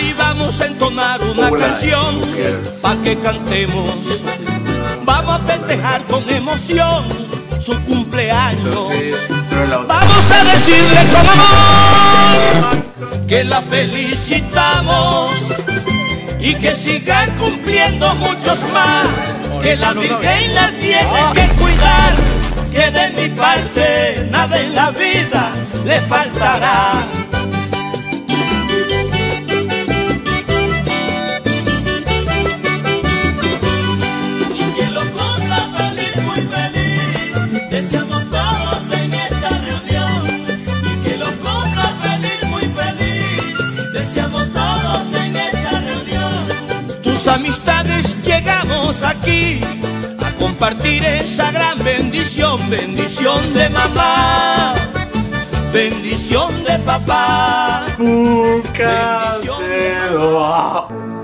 y vamos a entonar una canción pa' que cantemos. Vamos a festejar con emoción su cumpleaños. Vamos a decirle con amor que la felicitamos y que siga cumpliendo muchos más. Que la Virgen la tiene que cuidar, que de mi parte nada en la vida le faltará. Amistades llegamos aquí a compartir esa gran bendición, bendición de mamá, bendición de papá. Bendición de Bucatelo.